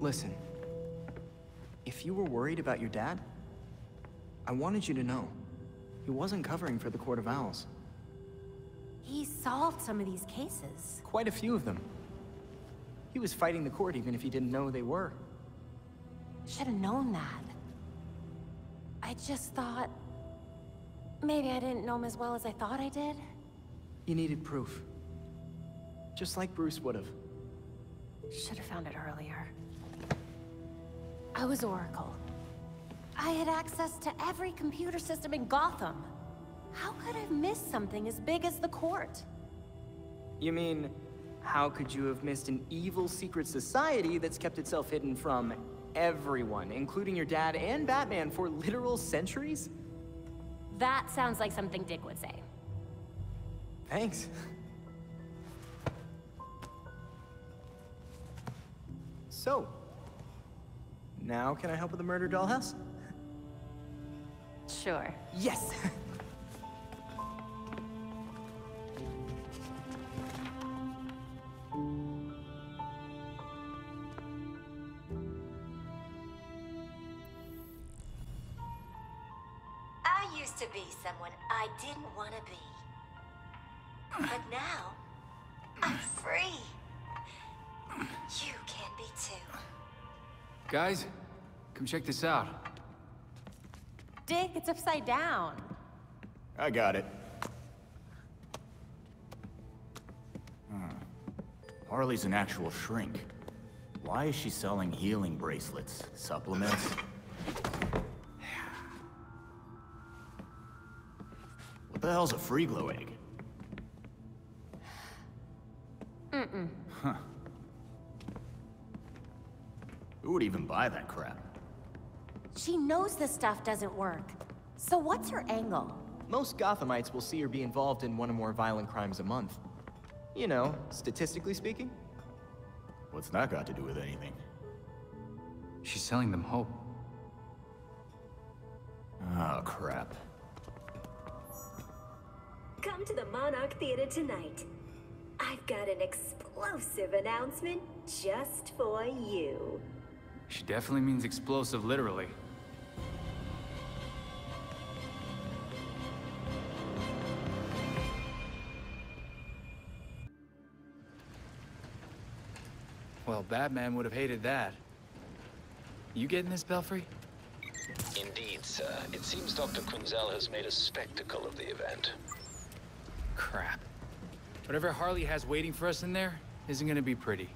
Listen. If you were worried about your dad, I wanted you to know. He wasn't covering for the Court of Owls. He solved some of these cases. Quite a few of them. He was fighting the court even if he didn't know who they were. Should have known that. I just thought... Maybe I didn't know him as well as I thought I did? You needed proof. Just like Bruce would have. Should have found it earlier. I was Oracle. I had access to every computer system in Gotham. How could I have missed something as big as the court? You mean, how could you have missed an evil secret society that's kept itself hidden from everyone, including your dad and Batman, for literal centuries? That sounds like something Dick would say. Thanks. So, now can I help with the murder dollhouse? Sure. Yes! I used to be someone I didn't want to be. But now, I'm free. You can be too. Guys, come check this out. Dick, it's upside down. I got it. Hmm. Harley's an actual shrink. Why is she selling healing bracelets? Supplements? What the hell's a free glow egg? Mm-mm. Huh. Who would even buy that crap? She knows this stuff doesn't work. So what's her angle? Most Gothamites will see her be involved in one or more violent crimes a month. You know, statistically speaking. What's that got to do with anything? She's selling them hope. Oh, crap. Come to the Monarch Theater tonight. I've got an explosive announcement just for you. She definitely means explosive literally. Well, Batman would have hated that. You getting this, Belfry? Indeed, sir. It seems Dr. Quinzel has made a spectacle of the event. Crap. Whatever Harley has waiting for us in there isn't gonna be pretty.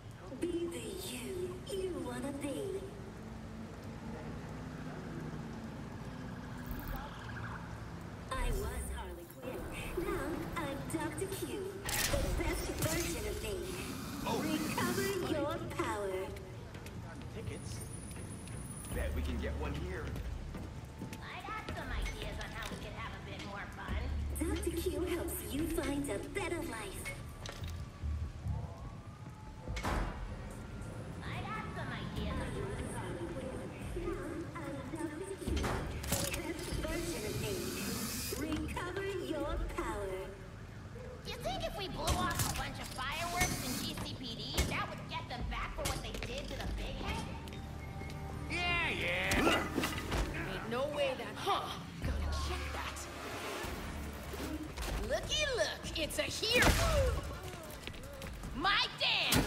My Dan.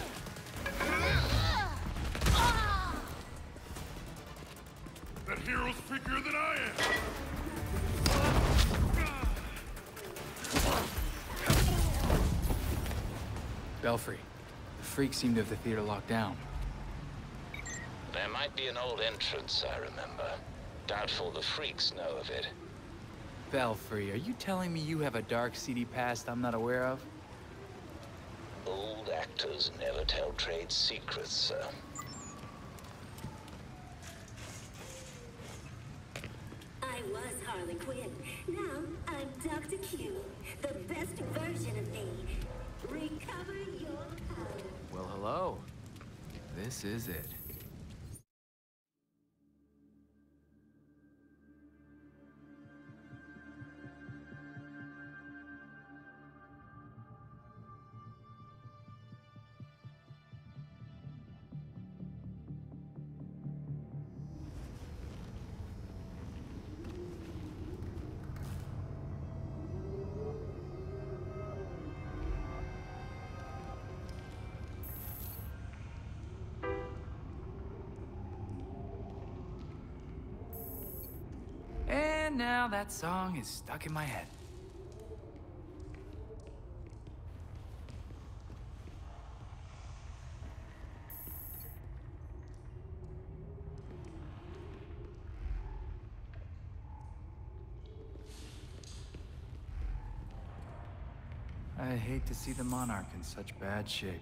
That hero's freakier than I am! Belfry, the freaks seem to have the theater locked down. There might be an old entrance, I remember. Doubtful the freaks know of it. Belfry, are you telling me you have a dark, seedy past I'm not aware of? Old actors never tell trade secrets, sir. And now that song is stuck in my head. I hate to see the Monarch in such bad shape.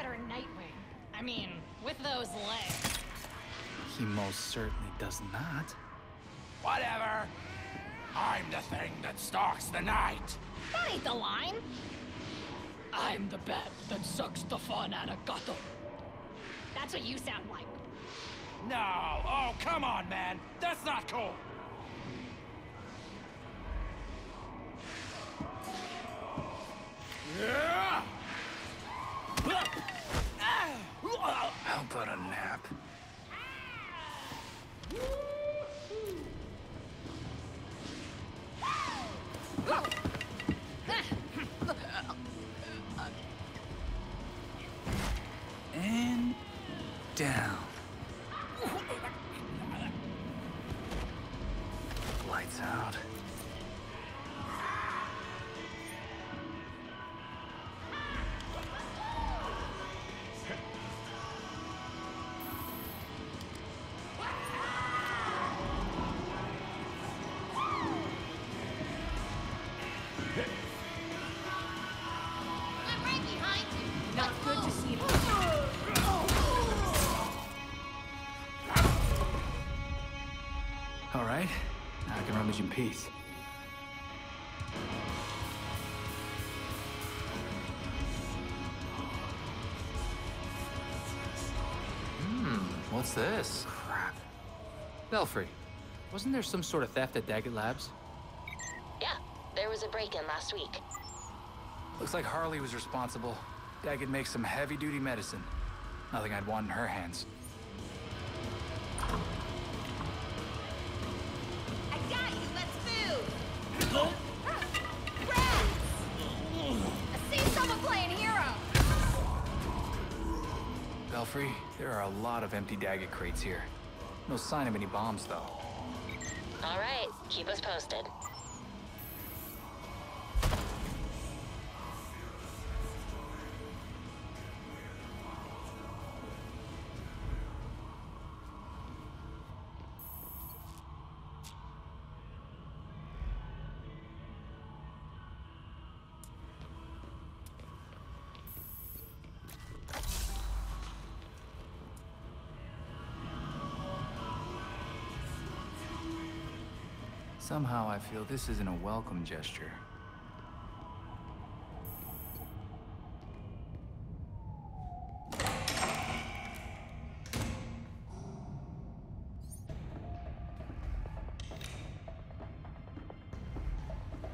Better Nightwing. I mean, with those legs. He most certainly does not. Whatever. I'm the thing that stalks the night. That ain't the line. I'm the bat that sucks the fun out of Gotham. That's what you sound like. No. Oh, come on, man. That's not cool. Yeah! How about a nap? And down. Lights out. Peace. Hmm, what's this? Crap. Belfry, wasn't there some sort of theft at Daggett Labs? Yeah, there was a break-in last week. Looks like Harley was responsible. Daggett makes some heavy-duty medicine. Nothing I'd want in her hands. Belfry, there are a lot of empty Daggett crates here. No sign of any bombs, though. All right, keep us posted. Somehow I feel this isn't a welcome gesture.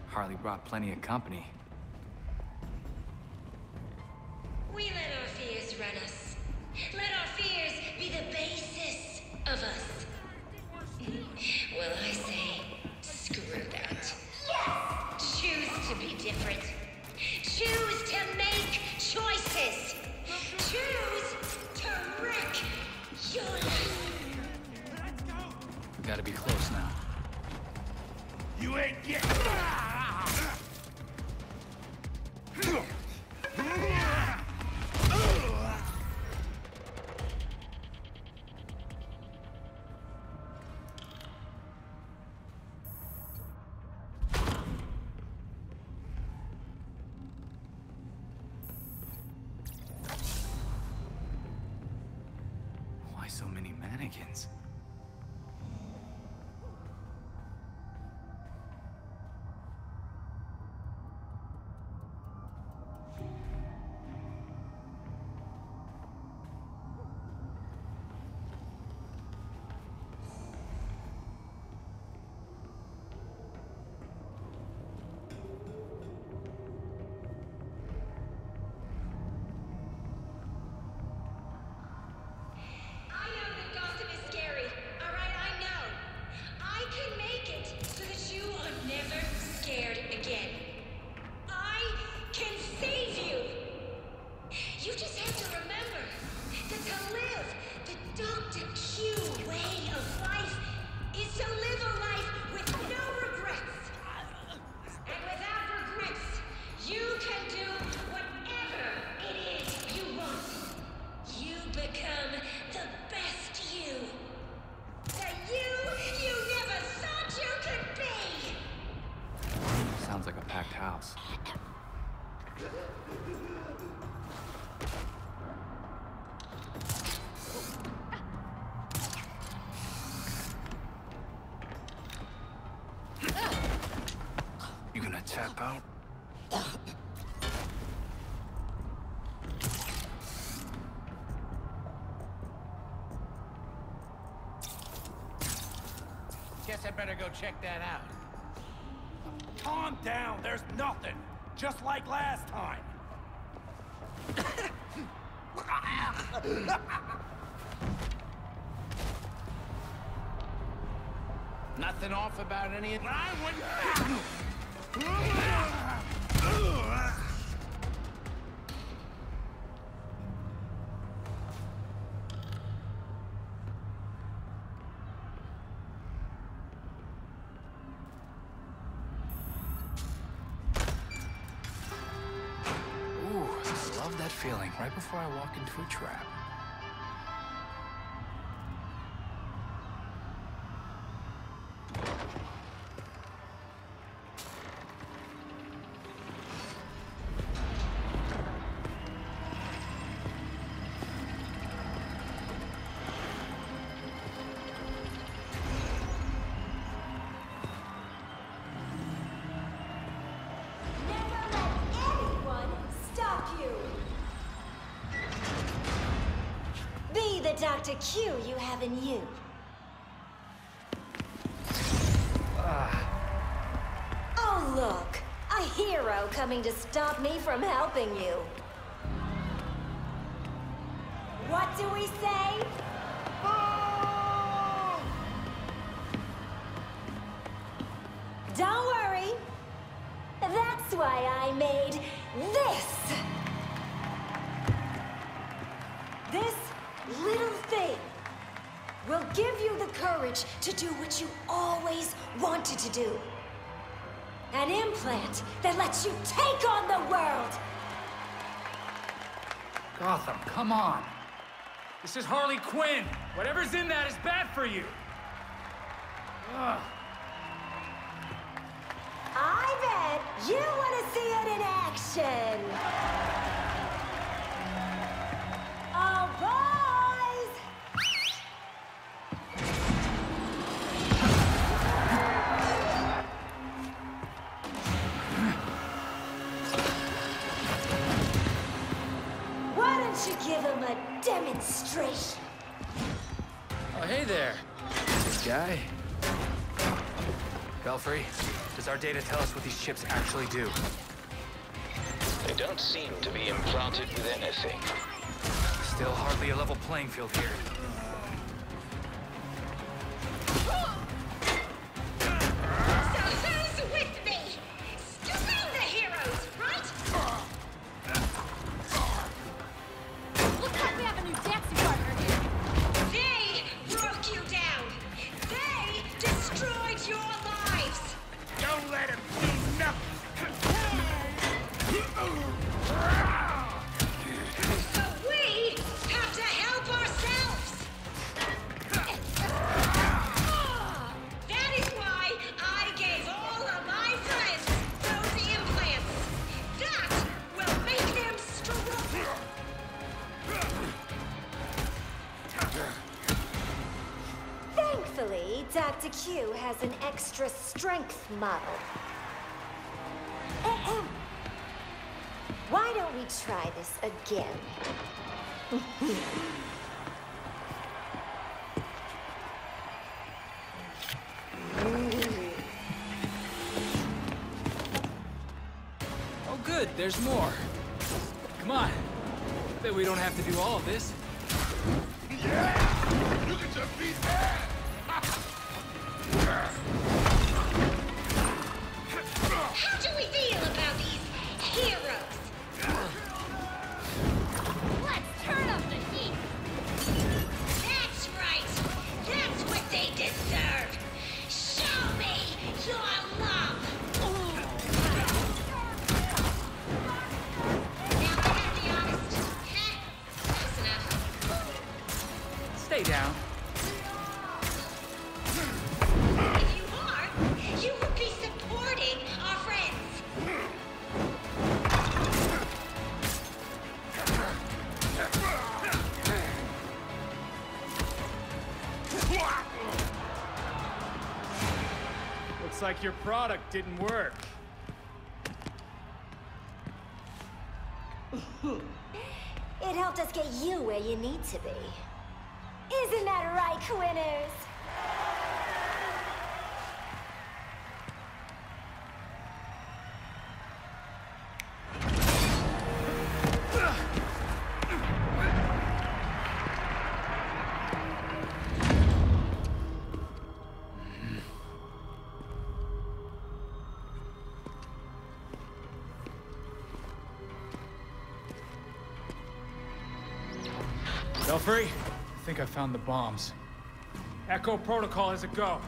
Harley brought plenty of company. We let our fears run us. Let our fears be the basis of us. I better go check that out. Calm down, there's nothing. Just like last time. Nothing off about any of I would... A trap. Dr. Q you have in you. Ah. Oh, look. A hero coming to stop me from helping you. To do. An implant that lets you take on the world. Gotham, come on. This is Harley Quinn. Whatever's in that is bad for you. Ugh. I bet you want to see it in action. Give him a demonstration? Oh, hey there. This guy. Belfry, does our data tell us what these chips actually do? They don't seem to be implanted with anything. Still hardly a level playing field here. Dr. Q has an extra strength model. Ahem. Why don't we try this again? Oh, good, there's more. Come on. Bet we don't have to do all of this. Yeah! You can just beat these your product didn't work. It helped us get you where you need to be. Isn't that right, Quinners? Belfry, I think I found the bombs. Echo Protocol has a go.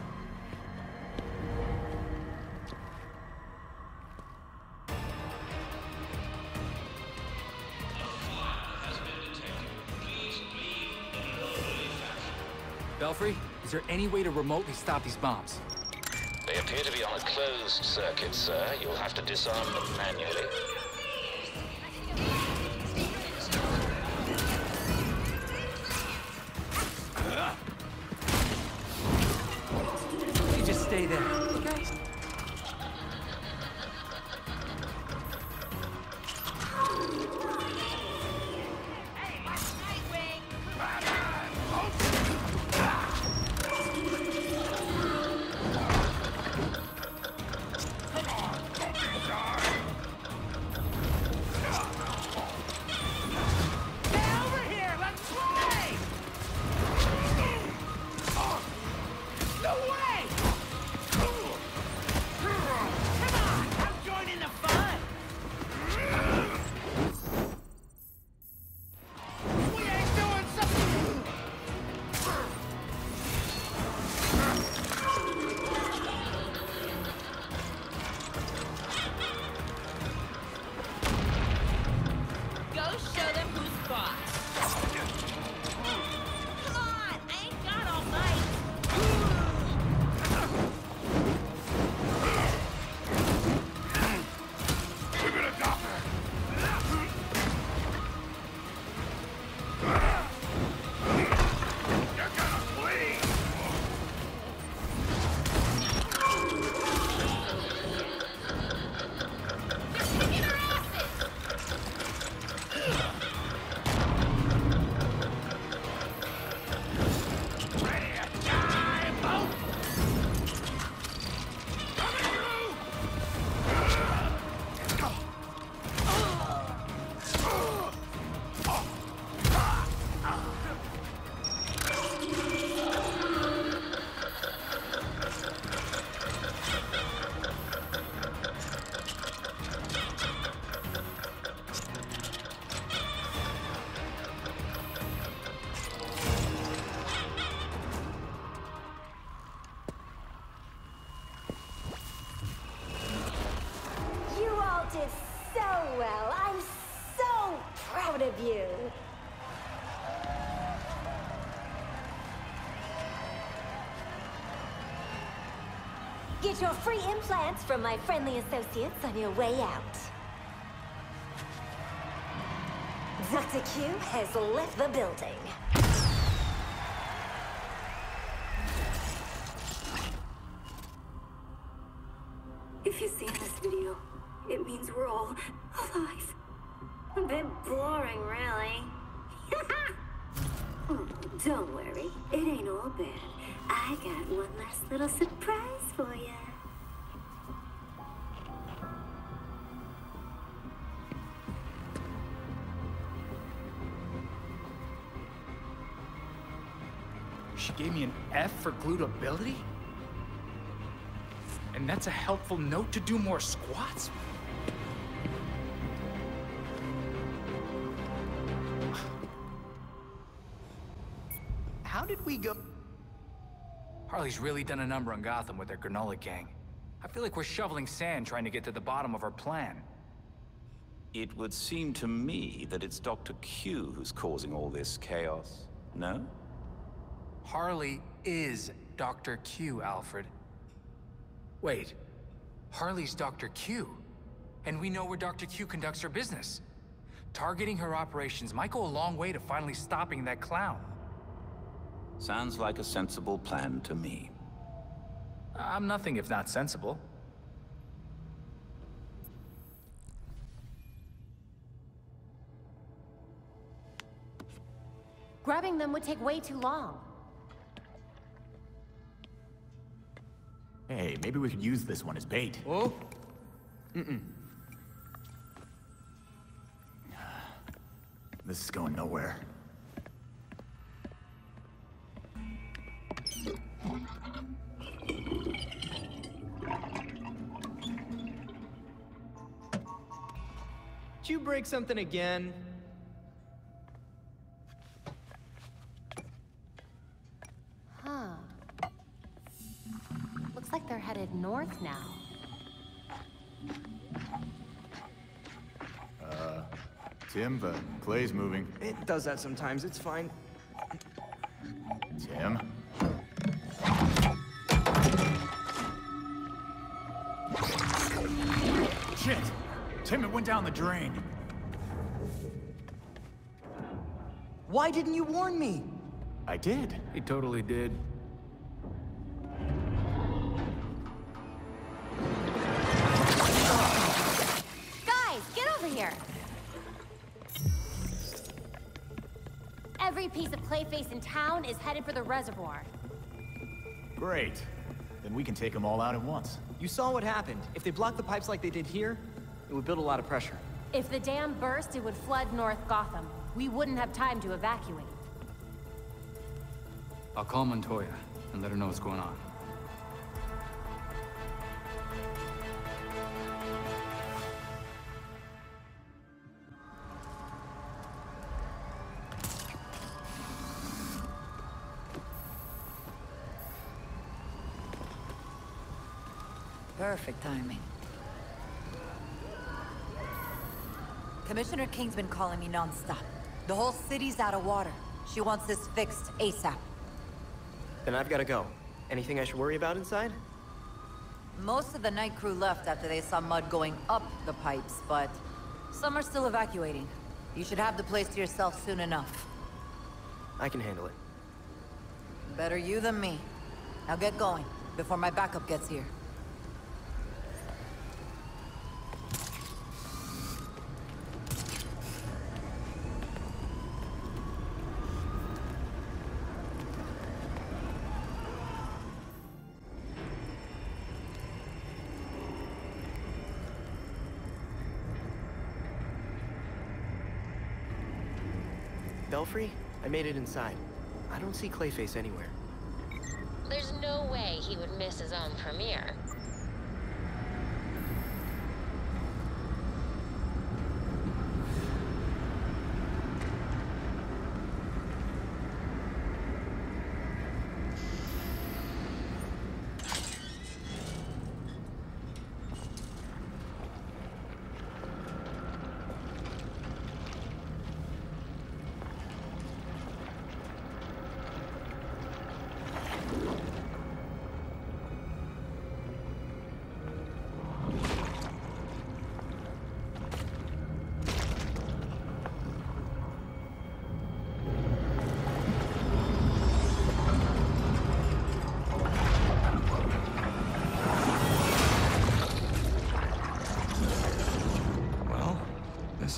Belfry, is there any way to remotely stop these bombs? They appear to be on a closed circuit, sir. You'll have to disarm them manually. Stay there, okay? Get your free implants from my friendly associates on your way out. Dr. Q has left the building. F for glued ability? And that's a helpful note to do more squats? How did we go? Harley's really done a number on Gotham with their granola gang. I feel like we're shoveling sand trying to get to the bottom of our plan. It would seem to me that it's Dr. Q who's causing all this chaos, no? Harley is Dr. Q, Alfred. Wait, Harley's Dr. Q. And we know where Dr. Q conducts her business. Targeting her operations might go a long way to finally stopping that clown. Sounds like a sensible plan to me. I'm nothing if not sensible. Grabbing them would take way too long. Hey, maybe we could use this one as bait. Oh? Mm-mm. This is going nowhere. Did you break something again? The clay's moving. It does that sometimes, it's fine. Tim? Shit! Tim, it went down the drain. Why didn't you warn me? I did. He totally did. Is headed for the reservoir. Great. Then we can take them all out at once. You saw what happened. If they blocked the pipes like they did here, it would build a lot of pressure. If the dam burst, it would flood North Gotham. We wouldn't have time to evacuate. I'll call Montoya and let her know what's going on. Perfect timing. Commissioner King's been calling me nonstop. The whole city's out of water. She wants this fixed ASAP. Then I've gotta go. Anything I should worry about inside? Most of the night crew left after they saw mud going up the pipes, but some are still evacuating. You should have the place to yourself soon enough. I can handle it. Better you than me. Now get going, before my backup gets here. Belfry? I made it inside. I don't see Clayface anywhere. There's no way he would miss his own premiere.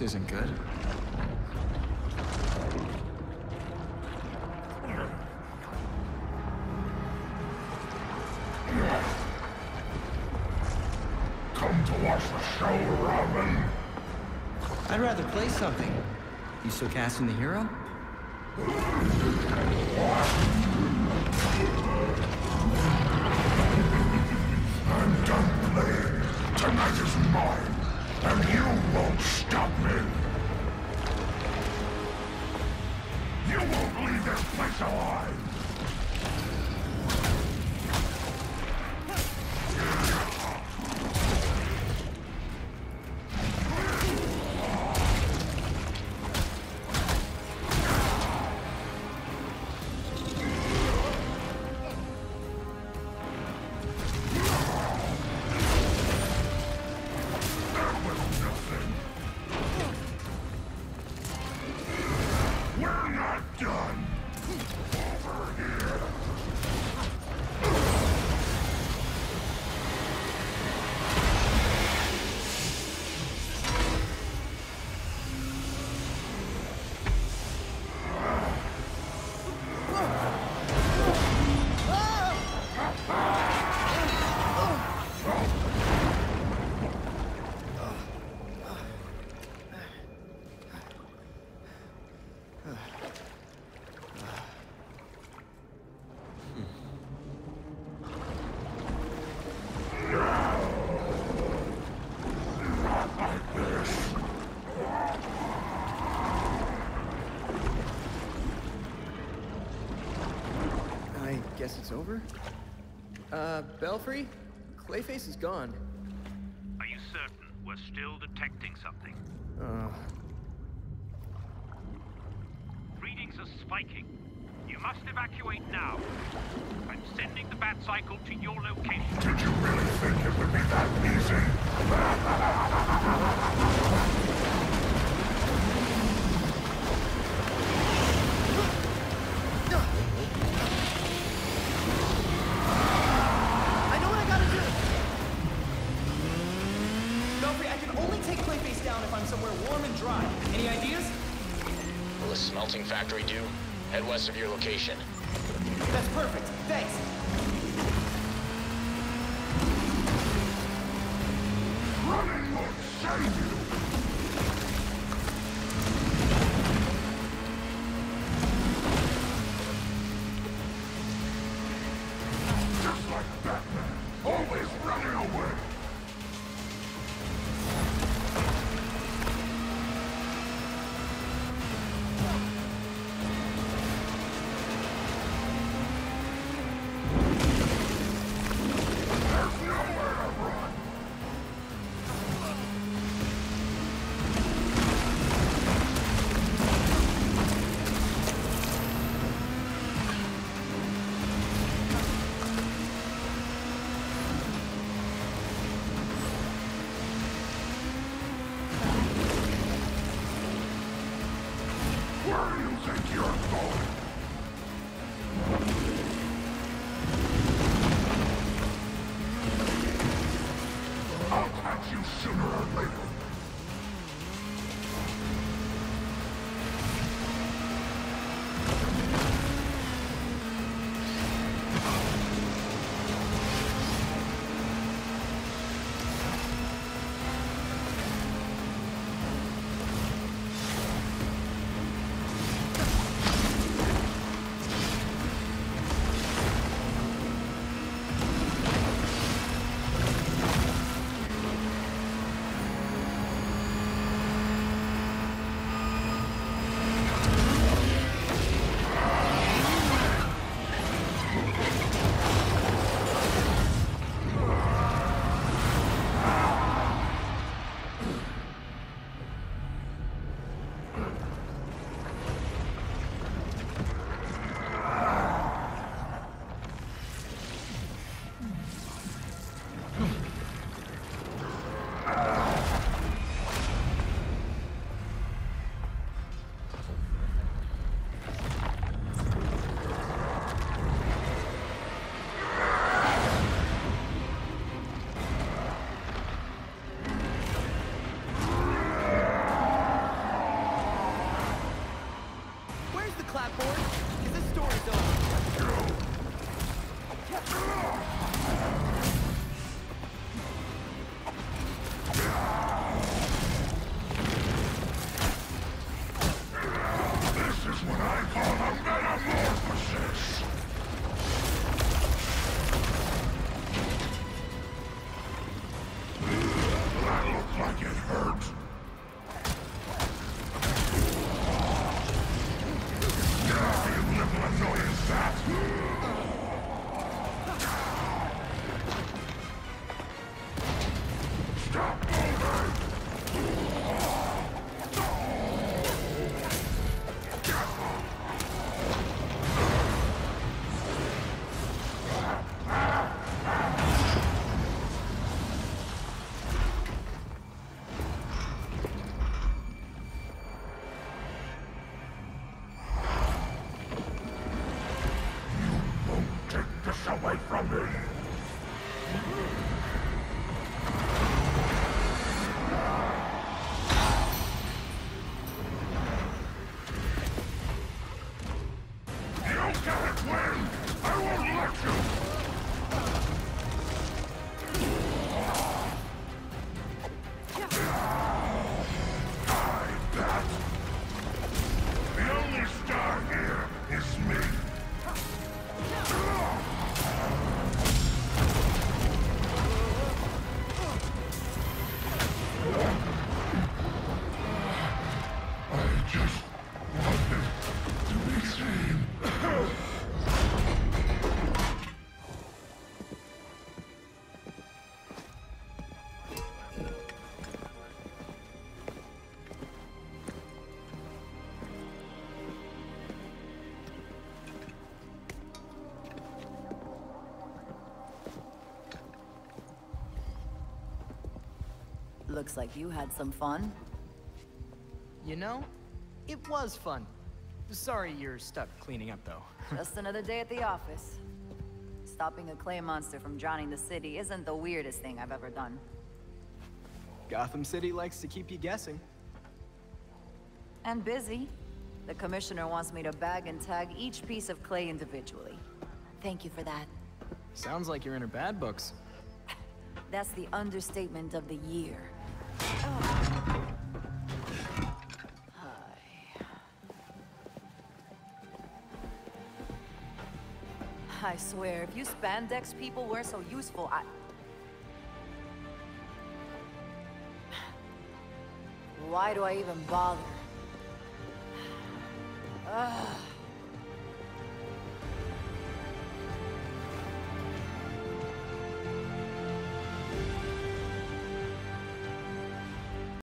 This isn't good. Come to watch the show, Robin. I'd rather play something. You still casting the hero? Belfry? Clayface is gone. Are you certain we're still detecting something? Uh, Readings are spiking. You must evacuate now. I'm sending the bat cycle to your location. Did you really think it would be that easy? Smelting factory do? Head west of your location. That's perfect. Thanks. Story's over. Away from me! Looks like you had some fun. You know, it was fun. Sorry you're stuck cleaning up, though. Just another day at the office. Stopping a clay monster from drowning the city isn't the weirdest thing I've ever done. Gotham City likes to keep you guessing. And busy. The Commissioner wants me to bag and tag each piece of clay individually. Thank you for that. Sounds like you're in her bad books. That's the understatement of the year. I swear, if you spandex people weren't so useful, I... Why do I even bother? Ugh.